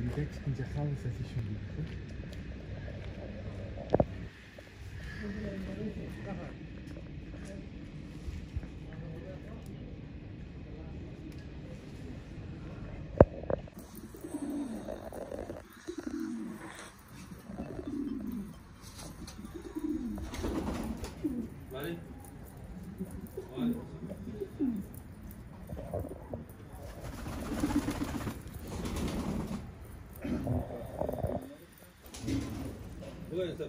il texte qui ja dire ça, ça schon chez Allez. Ouais. pueden estar.